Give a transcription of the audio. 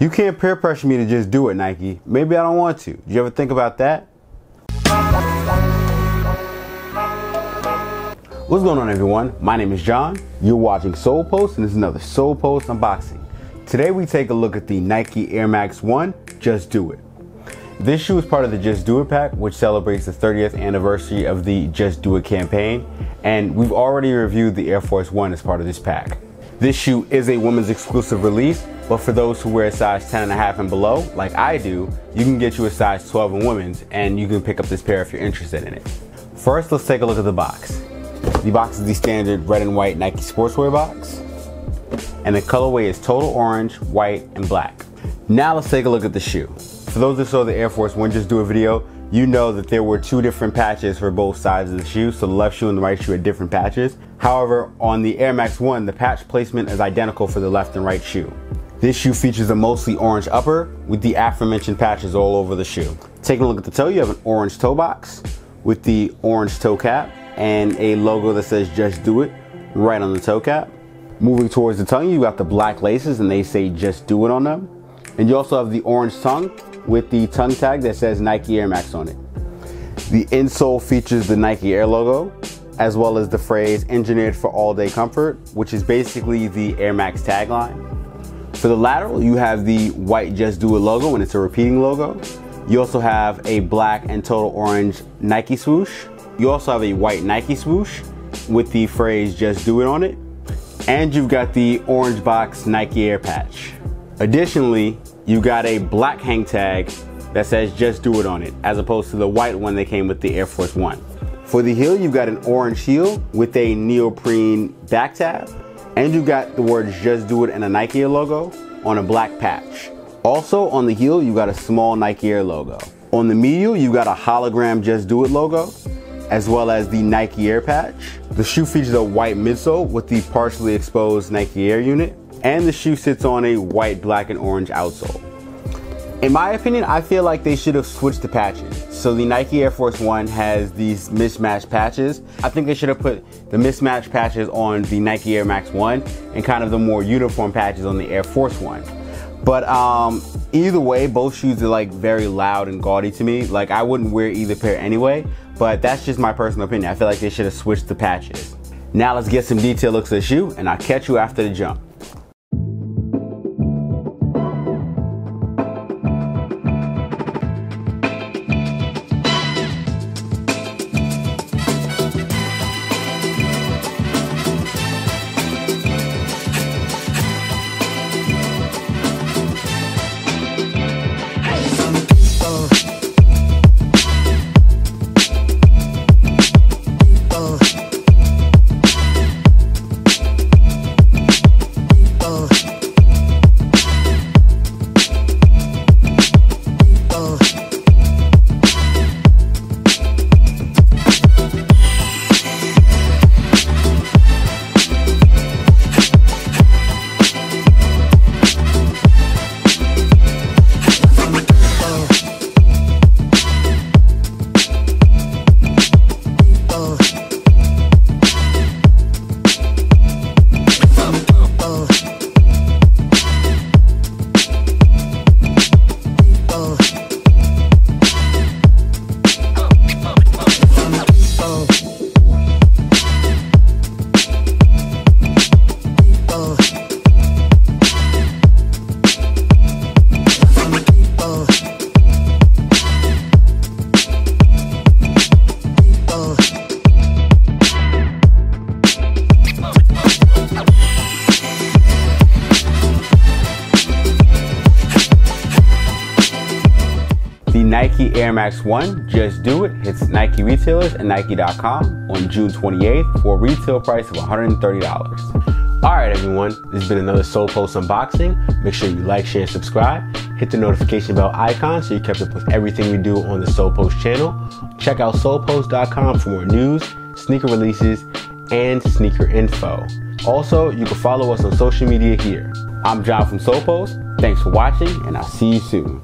You can't peer pressure me to just do it, Nike. Maybe I don't want to. Did you ever think about that? What's going on everyone? My name is John. You're watching Sole Post and this is another Sole Post unboxing. Today we take a look at the Nike Air Max 1 Just Do It. This shoe is part of the Just Do It pack, which celebrates the 30th anniversary of the Just Do It campaign, and we've already reviewed the Air Force One as part of this pack. This shoe is a women's exclusive release, but for those who wear a size 10 and a half and below, like I do, you can get you a size 12 in women's, and you can pick up this pair if you're interested in it. First, let's take a look at the box. The box is the standard red and white Nike sportswear box, and the colorway is total orange, white, and black. Now let's take a look at the shoe. For those that saw the Air Force One just do a video, you know that there were two different patches for both sides of the shoe, so the left shoe and the right shoe had different patches. However, on the Air Max 1, the patch placement is identical for the left and right shoe. This shoe features a mostly orange upper with the aforementioned patches all over the shoe. Taking a look at the toe, you have an orange toe box with the orange toe cap and a logo that says just do it right on the toe cap. Moving towards the tongue, you got the black laces and they say just do it on them. And you also have the orange tongue with the tongue tag that says Nike Air Max on it. The insole features the Nike Air logo, as well as the phrase engineered for all day comfort, which is basically the Air Max tagline. For the lateral, you have the white Just Do It logo, and it's a repeating logo. You also have a black and total orange Nike swoosh. You also have a white Nike swoosh with the phrase Just Do It on it. And you've got the orange box Nike Air patch. Additionally, you got a black hang tag that says just do it on it, as opposed to the white one that came with the Air Force One. For the heel, you've got an orange heel with a neoprene back tab, and you've got the words just do it and a Nike Air logo on a black patch. Also on the heel, you got a small Nike Air logo. On the medial, you got a hologram just do it logo, as well as the Nike Air patch. The shoe features a white midsole with the partially exposed Nike Air unit, and the shoe sits on a white, black, and orange outsole. In my opinion, I feel like they should have switched the patches. So the Nike Air Force One has these mismatched patches. I think they should have put the mismatched patches on the Nike Air Max One and kind of the more uniform patches on the Air Force One. But um, either way, both shoes are like very loud and gaudy to me. Like I wouldn't wear either pair anyway, but that's just my personal opinion. I feel like they should have switched the patches. Now let's get some detail looks at the shoe and I'll catch you after the jump. Nike Air Max 1, Just Do It, hits Nike retailers and Nike.com on June 28th for a retail price of $130. Alright everyone, this has been another Sole Post unboxing. Make sure you like, share, and subscribe. Hit the notification bell icon so you're kept up with everything we do on the Sole Post channel. Check out solepost.com for more news, sneaker releases, and sneaker info. Also, you can follow us on social media here. I'm John from Sole Post. Thanks for watching, and I'll see you soon.